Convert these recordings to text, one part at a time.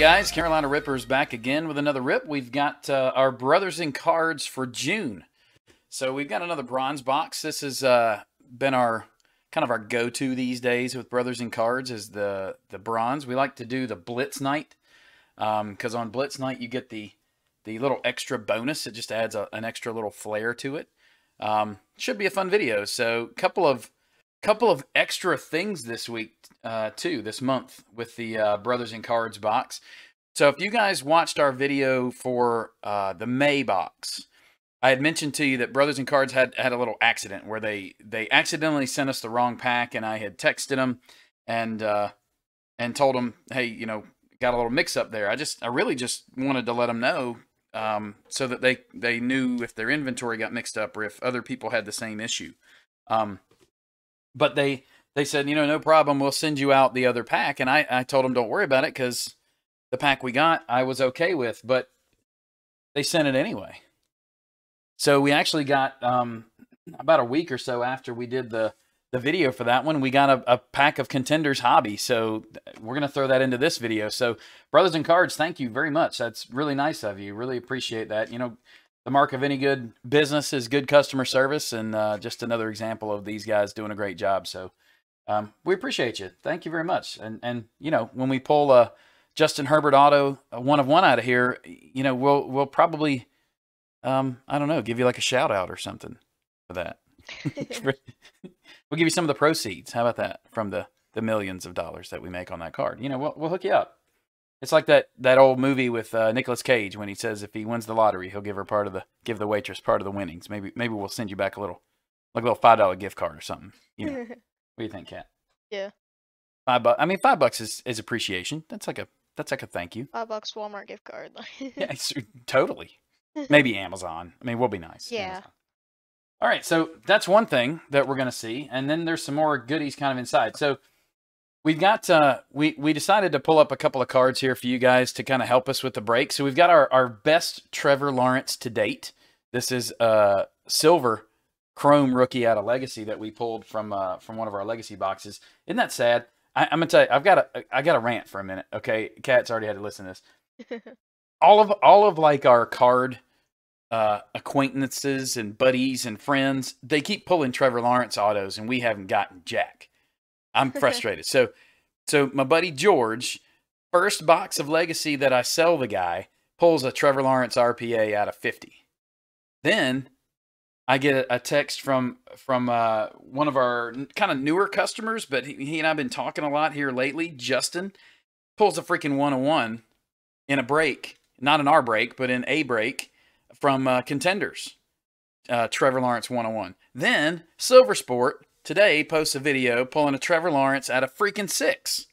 guys, Carolina Rippers back again with another rip. We've got uh, our Brothers in Cards for June. So we've got another bronze box. This has uh, been our kind of our go-to these days with Brothers in Cards is the the bronze. We like to do the Blitz Night because um, on Blitz Night you get the the little extra bonus. It just adds a, an extra little flair to it. Um, should be a fun video. So a couple of couple of extra things this week uh, too, this month with the uh, Brothers in Cards box. So if you guys watched our video for uh, the May box, I had mentioned to you that Brothers in Cards had had a little accident where they they accidentally sent us the wrong pack, and I had texted them and uh, and told them, hey, you know, got a little mix up there. I just I really just wanted to let them know um, so that they they knew if their inventory got mixed up or if other people had the same issue. Um, but they they said, you know, no problem. We'll send you out the other pack. And I, I told them, don't worry about it because the pack we got, I was okay with. But they sent it anyway. So we actually got um, about a week or so after we did the the video for that one, we got a, a pack of Contenders Hobby. So we're going to throw that into this video. So Brothers and Cards, thank you very much. That's really nice of you. Really appreciate that. You know, the mark of any good business is good customer service, and uh, just another example of these guys doing a great job. So um, we appreciate you. Thank you very much. And and you know when we pull a Justin Herbert auto a one of one out of here, you know we'll we'll probably um, I don't know give you like a shout out or something for that. we'll give you some of the proceeds. How about that from the the millions of dollars that we make on that card? You know we'll we'll hook you up. It's like that that old movie with uh, Nicolas Cage when he says if he wins the lottery, he'll give her part of the give the waitress part of the winnings. Maybe maybe we'll send you back a little like a little five dollar gift card or something. You know, what do you think, Kat? Yeah. Five bucks. I mean, five bucks is, is appreciation. That's like a that's like a thank you. Five bucks Walmart gift card. yeah, totally. Maybe Amazon. I mean, we'll be nice. Yeah. Amazon. All right, so that's one thing that we're gonna see, and then there's some more goodies kind of inside. So We've got uh, we we decided to pull up a couple of cards here for you guys to kind of help us with the break. So we've got our our best Trevor Lawrence to date. This is uh silver chrome rookie out of Legacy that we pulled from uh from one of our Legacy boxes. Isn't that sad? I, am gonna tell you, I've got a I got a rant for a minute. Okay, Kat's already had to listen to this. all of all of like our card uh, acquaintances and buddies and friends, they keep pulling Trevor Lawrence autos, and we haven't gotten jack. I'm frustrated. so, so my buddy George, first box of Legacy that I sell the guy, pulls a Trevor Lawrence RPA out of 50. Then I get a text from from uh, one of our kind of newer customers, but he, he and I've been talking a lot here lately. Justin pulls a freaking 101 in a break, not in our break, but in a break from uh, Contenders. Uh, Trevor Lawrence 101. Then Silver Sport today posts a video pulling a Trevor Lawrence out of freaking six.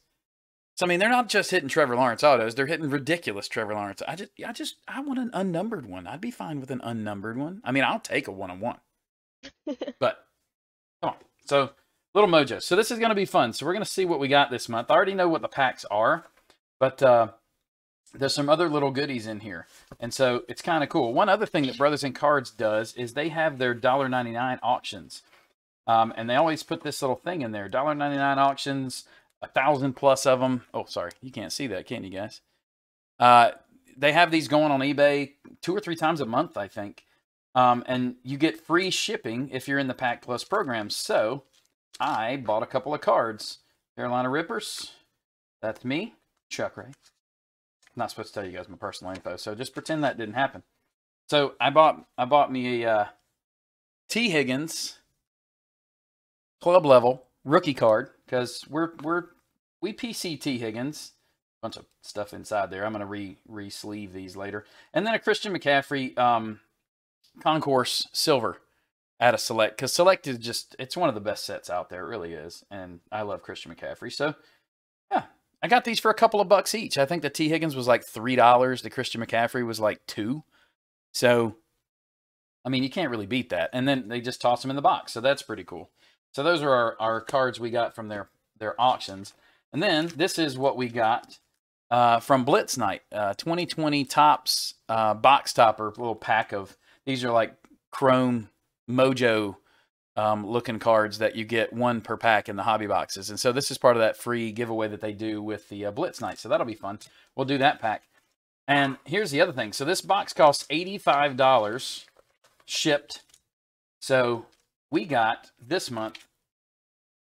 So I mean, they're not just hitting Trevor Lawrence autos; they're hitting ridiculous Trevor Lawrence. I just, I just, I want an unnumbered one. I'd be fine with an unnumbered one. I mean, I'll take a one on one. But come on, so little mojo. So this is going to be fun. So we're going to see what we got this month. I already know what the packs are, but uh, there's some other little goodies in here, and so it's kind of cool. One other thing that Brothers in Cards does is they have their $1.99 auctions. Um, and they always put this little thing in there, $1.99 auctions, a thousand plus of them. Oh, sorry, you can't see that, can you guys? Uh, they have these going on eBay two or three times a month, I think. Um, and you get free shipping if you're in the Pack Plus program. So I bought a couple of cards. Carolina Rippers, that's me, Chuck Ray. I'm not supposed to tell you guys my personal info, so just pretend that didn't happen. So I bought I bought me a uh, Tee Higgins club level rookie card because we're we're we PCT Higgins bunch of stuff inside there. I'm gonna re re sleeve these later, and then a Christian McCaffrey um, concourse silver at a select because select is just it's one of the best sets out there. It really is, and I love Christian McCaffrey. So yeah, I got these for a couple of bucks each. I think the Tee Higgins was like three dollars. The Christian McCaffrey was like two. So I mean, you can't really beat that. And then they just toss them in the box, so that's pretty cool. So those are our, our cards we got from their, their auctions. And then this is what we got uh, from Blitz Night. Uh, 2020 Topps uh, box topper, little pack of, these are like chrome mojo um, looking cards that you get one per pack in the hobby boxes. And so this is part of that free giveaway that they do with the uh, Blitz Night. So that'll be fun. We'll do that pack. And here's the other thing. So this box costs $85 shipped. So we got this month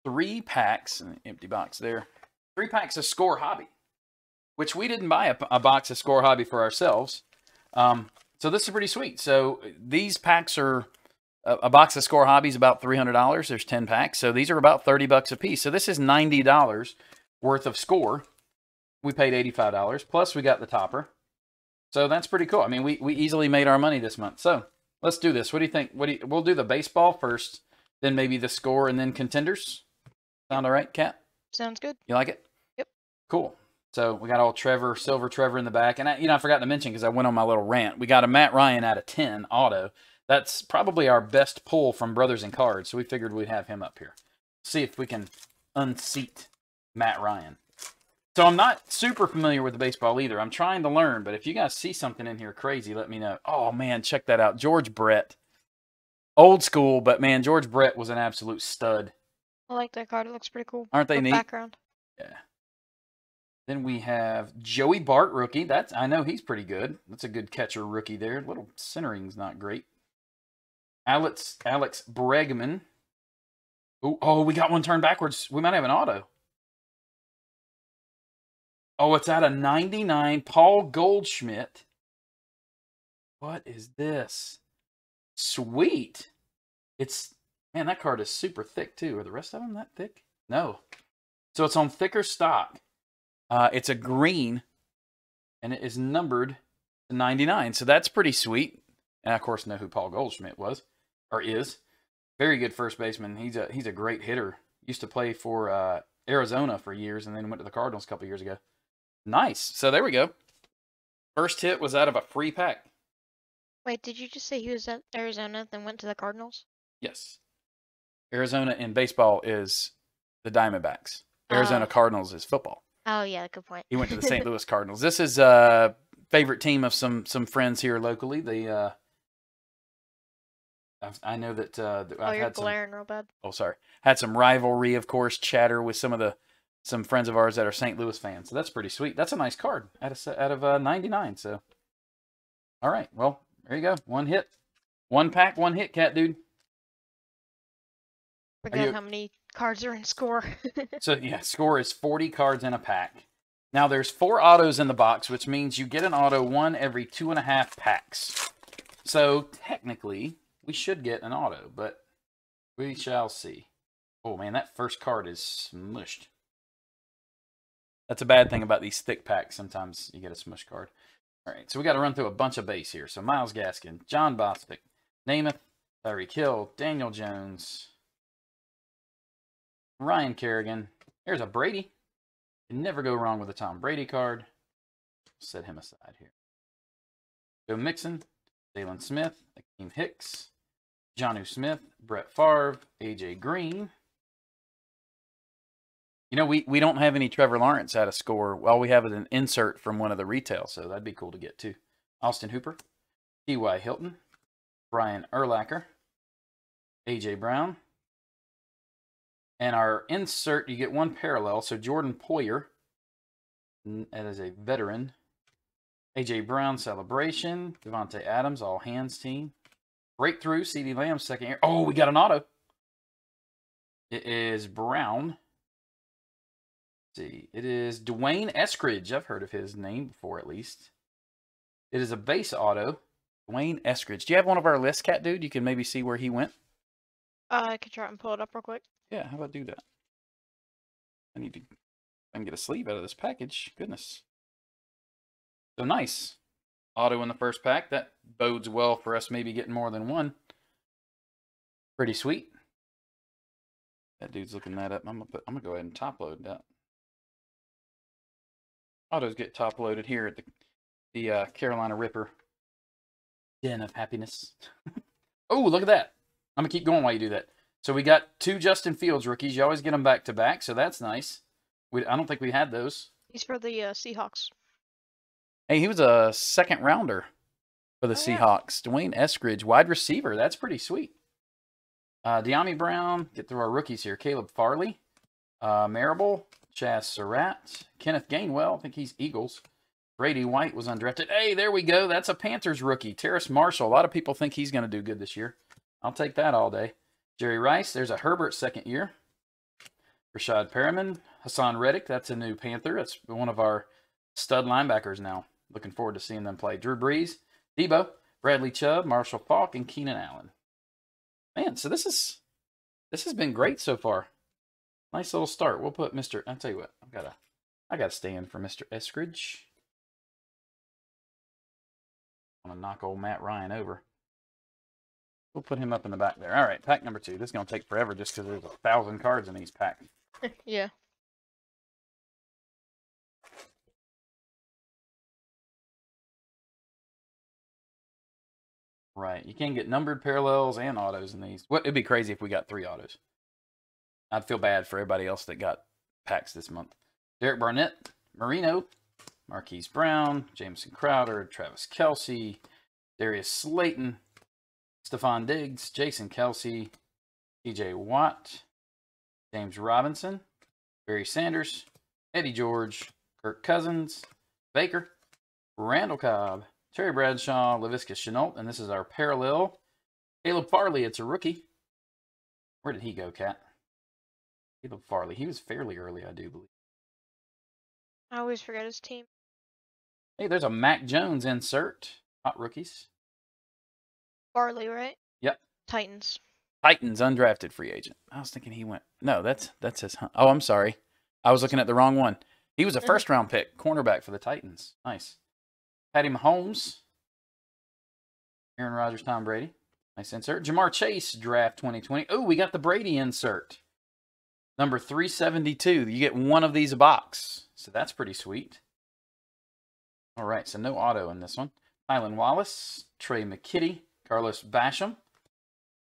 three packs, an empty box there, three packs of Score Hobby, which we didn't buy a, a box of Score Hobby for ourselves. Um, so this is pretty sweet. So these packs are a, a box of Score Hobby is about three hundred dollars. There's ten packs, so these are about thirty bucks a piece. So this is ninety dollars worth of Score. We paid eighty five dollars plus we got the topper. So that's pretty cool. I mean, we we easily made our money this month. So let's do this. What do you think? What do you, we'll do the baseball first, then maybe the score, and then contenders. Sound all right, Kat? Sounds good. You like it? Yep. Cool. So we got all Trevor, Silver Trevor in the back. And, I, you know, I forgot to mention because I went on my little rant. We got a Matt Ryan out of 10 auto. That's probably our best pull from Brothers and Cards. So we figured we'd have him up here. See if we can unseat Matt Ryan. So I'm not super familiar with the baseball either. I'm trying to learn, but if you guys see something in here crazy, let me know. Oh man, check that out. George Brett. Old school, but man, George Brett was an absolute stud. I like that card. It looks pretty cool. Aren't they The neat? Background. Yeah. Then we have Joey Bart rookie. That's I know he's pretty good. That's a good catcher rookie there. Little centering's not great. Alex Alex Bregman. Oh, oh, we got one turned backwards. We might have an auto. Oh, it's out of 99. Paul Goldschmidt. What is this? Sweet. It's man, that card is super thick too. Are the rest of them that thick? No. So it's on thicker stock. Uh, it's a green, and it is numbered to 99. So that's pretty sweet. And I, of course, know who Paul Goldschmidt was or is. Very good first baseman. He's a he's a great hitter. Used to play for uh, Arizona for years, and then went to the Cardinals a couple years ago. Nice. So there we go. First hit was out of a free pack. Wait, did you just say he was at Arizona, then went to the Cardinals? Yes. Arizona in baseball is the Diamondbacks. Arizona Oh. Cardinals is football. Oh yeah, good point. He went to the St. Louis Cardinals. This is a favorite team of some some friends here locally. They uh I've, I know that uh oh, I've you're had some glaring real bad. oh sorry had some rivalry of course chatter with some of the some friends of ours that are St. Louis fans. So that's pretty sweet. That's a nice card out of out of uh, 99. So all right, well there you go. One hit, one pack, one hit, cat dude. Forgot you- how many cards are in score. So yeah, score is 40 cards in a pack. Now there's four autos in the box, which means you get an auto one every two and a half packs. So technically, we should get an auto, but we shall see. Oh man, that first card is smushed. That's a bad thing about these thick packs. Sometimes you get a smush card. All right, so we got to run through a bunch of base here. So Myles Gaskin, Jon Bostic, Namath, Tyreek Hill, Daniel Jones, Ryan Kerrigan. There's a Brady. Can never go wrong with a Tom Brady card. Set him aside here. Joe Mixon, Dalen Smith, Akiem Hicks, Jonnu Smith, Brett Favre, AJ Green. You know, we, we don't have any Trevor Lawrence out of score. All we have is an insert from one of the retail, so that'd be cool to get too. Austin Hooper, T.Y. Hilton, Brian Urlacher, AJ Brown, and our insert, you get one parallel. So Jordan Poyer, that is a veteran. AJ Brown celebration. Davante Adams, all hands team. Breakthrough, CeeDee Lamb, second year. Oh, we got an auto. It is Brown. Let's see, it is D'Wayne Eskridge. I've heard of his name before, at least. It is a base auto. D'Wayne Eskridge. Do you have one of our lists, Cat Dude? You can maybe see where he went. Uh, I could try and pull it up real quick. Yeah, how about do that? I need to I can get a sleeve out of this package. Goodness. So nice. Auto in the first pack. That bodes well for us maybe getting more than one. Pretty sweet. That dude's looking that up. I'm gonna put, I'm gonna go ahead and top load that. Autos get top loaded here at the the uh, Carolina Ripper Den of Happiness. oh, look at that! I'm gonna keep going while you do that. So we got two Justin Fields rookies. You always get them back to back, so that's nice. We, I don't think we had those. He's for the uh, Seahawks. Hey, he was a second rounder for the Oh, yeah. Seahawks. D'Wayne Eskridge, wide receiver. That's pretty sweet. Uh, Dyami Brown, get through our rookies here. Caleb Farley, uh, Marable, Chazz Surratt, Kenneth Gainwell, I think he's Eagles. Brady White was undrafted. Hey, there we go. That's a Panthers rookie. Terrace Marshall. A lot of people think he's going to do good this year. I'll take that all day. Jerry Rice. There's a Herbert second year. Rashad Perriman. Haason Reddick. That's a new Panther. That's one of our stud linebackers now. Looking forward to seeing them play. Drew Brees. Deebo. Bradley Chubb. Marshall Faulk. And Keenan Allen. Man, so this is this has been great so far. Nice little start. We'll put Mr. I'll tell you what. I've got to I got to stay in for Mr. Eskridge. I'm going to knock old Matt Ryan over. We'll put him up in the back there. All right, pack number two. This is going to take forever just because there's a thousand cards in these packs. yeah. Right. You can get numbered parallels and autos in these. What it'd be crazy if we got three autos. I'd feel bad for everybody else that got packs this month. Derek Barnett, Marino, Marquise Brown, Jameson Crowder, Travis Kelce, Darius Slayton, Stefon Diggs, Jason Kelce, TJ Watt, James Robinson, Barry Sanders, Eddie George, Kirk Cousins, Baker, Randall Cobb, Terry Bradshaw, Laviska Shenault, and this is our parallel. Caleb Farley, it's a rookie. Where did he go, Cat? Caleb Farley. He was fairly early, I do believe. I always forget his team. Hey, there's a Mac Jones insert. Hot rookies. Farley, right? Yep. Titans. Titans undrafted free agent. I was thinking he went. No, that's that's his. Oh, I'm sorry. I was looking at the wrong one. He was a Mhm. first round pick, cornerback for the Titans. Nice. Patty Mahomes. Aaron Rodgers, Tom Brady. Nice insert. Ja'Marr Chase, draft 2020. Oh, we got the Brady insert. Number 372. You get one of these a box. So that's pretty sweet. All right, so no auto in this one. Tylan Wallace, Tre' McKitty, Carlos Basham,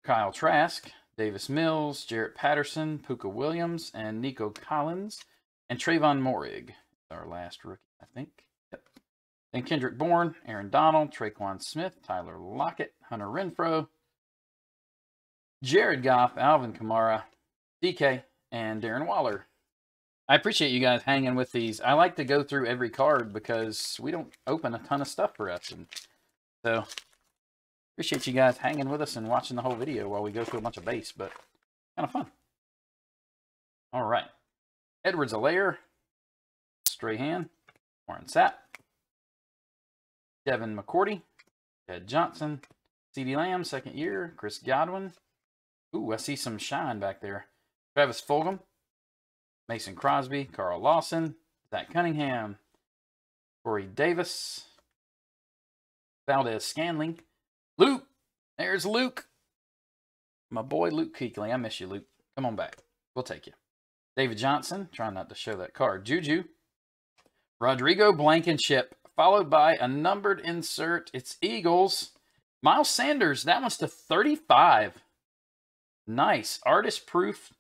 Kyle Trask, Davis Mills, Jarrett Patterson, Pooka Williams, and Nico Collins, and Tre'Von Moehrig, our last rookie, I think. Yep. Then Kendrick Bourne, Aaron Donald, Tre'Quan Smith, Tyler Lockett, Hunter Renfrow, Jared Goff, Alvin Kamara, DK, and Darren Waller. I appreciate you guys hanging with these. I like to go through every card because we don't open a ton of stuff for us. And so appreciate you guys hanging with us and watching the whole video while we go through a bunch of base, but kind of fun. All right. Edwards-Helaire, Strahan, Warren Sapp, Devin McCourty, Ed Johnson, CeeDee Lamb, second year, Chris Godwin. Ooh, I see some shine back there. Travis Fulgham, Mason Crosby, Carl Lawson, Zach Cunningham, Corey Davis, Valdes-Scantling, Luke. There's Luke. My boy Luke Kuechly. I miss you, Luke. Come on back. We'll take you. David Johnson, trying not to show that card. Juju. Rodrigo Blankenship, followed by a numbered insert. It's Eagles. Miles Sanders, that one's to 35. Nice. Artist proof.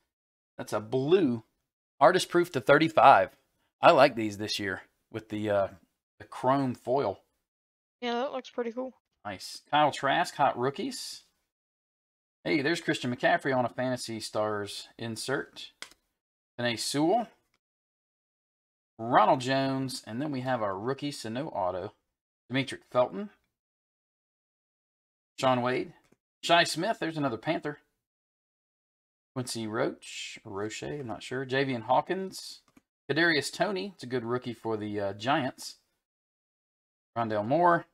That's a blue. Artist proof to 35. I like these this year with the uh, the chrome foil. Yeah, that looks pretty cool. Nice. Kyle Trask, hot rookies. Hey, there's Christian McCaffrey on a Fantasy Stars insert. Penei Sewell. Ronald Jones. And then we have our rookie, so no auto. Demetric Felton. Shaun Wade. Shi Smith, there's another Panther. Quincy Roach, Roche, I'm not sure. Javian Hawkins. Kadarius Toney, it's a good rookie for the uh, Giants. Rondale Moore.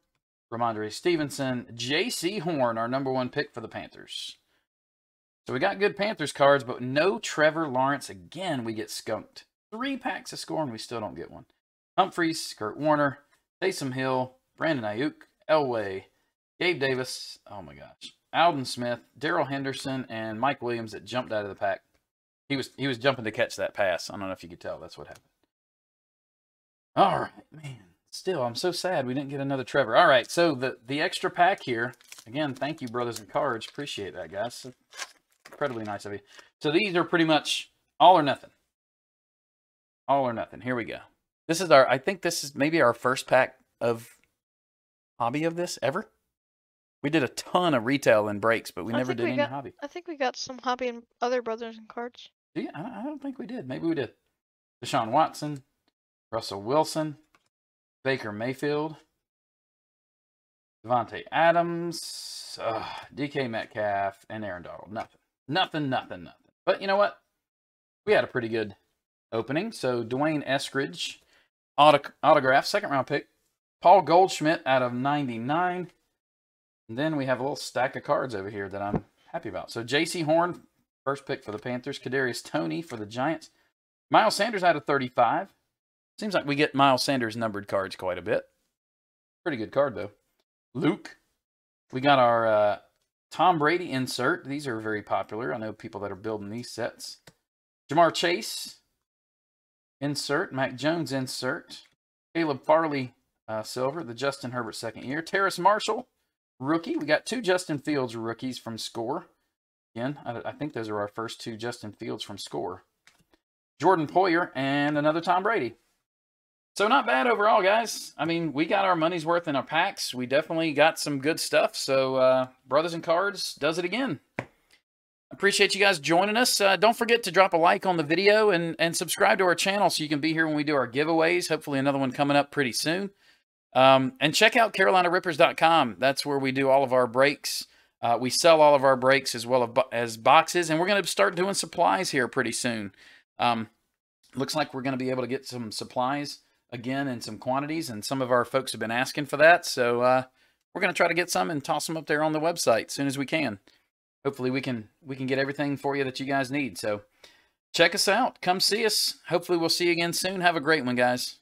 Rhamondre Stevenson. Jaycee Horn, our number one pick for the Panthers. So we got good Panthers cards, but no Trevor Lawrence. Again, we get skunked. Three packs of score, and we still don't get one. Humphreys, Kurt Warner, Taysom Hill, Brandon Aiyuk, Elway, Gabe Davis, oh my gosh, Aldon Smith, Darrell Henderson, and Mike Williams that jumped out of the pack. He was he was jumping to catch that pass. I don't know if you could tell. That's what happened. All right, man. Still, I'm so sad we didn't get another Trevor. All right, so the the extra pack here. Again, thank you, brothers and cards. Appreciate that, guys. Incredibly nice of you. So these are pretty much all or nothing. All or nothing. Here we go. This is our. I think this is maybe our first pack of hobby of this ever. We did a ton of retail and breaks, but we I never did we any got- hobby. I think we got some hobby and other brothers and cards. You? I don't, think we did. Maybe we did. Deshaun Watson, Russell Wilson, Baker Mayfield, Davante Adams, uh, DK Metcalf, and Aaron Donald. Nothing. Nothing, nothing, nothing. But you know what? We had a pretty good opening. So D'Wayne Eskridge, auto- autograph, second round pick. Paul Goldschmidt out of 99. And then we have a little stack of cards over here that I'm happy about. So Jaycee Horn, first pick for the Panthers. Kadarius Toney for the Giants. Miles Sanders out of 35. Seems like we get Miles Sanders numbered cards quite a bit. Pretty good card, though. Luke. We got our uh, Tom Brady insert. These are very popular. I know people that are building these sets. Ja'Marr Chase insert. Mac Jones insert. Caleb Farley uh, silver. The Justin Herbert second year. Terrace Marshall rookie. We got two Justin Fields rookies from Score. Again, I, I think those are our first two Justin Fields from Score. Jordan Poyer and another Tom Brady. So not bad overall, guys. I mean, we got our money's worth in our packs. We definitely got some good stuff. So uh, Brothers and Cards does it again. Appreciate you guys joining us. Uh, don't forget to drop a like on the video and, and subscribe to our channel so you can be here when we do our giveaways. Hopefully another one coming up pretty soon. Um, and check out CarolinaRippers.com. That's where we do all of our breaks. Uh, we sell all of our breaks as well as boxes, and we're going to start doing supplies here pretty soon. Um, looks like we're going to be able to get some supplies again in some quantities, and some of our folks have been asking for that. So uh, we're going to try to get some and toss them up there on the website as soon as we can. Hopefully, we can we can get everything for you that you guys need. So check us out. Come see us. Hopefully, we'll see you again soon. Have a great one, guys.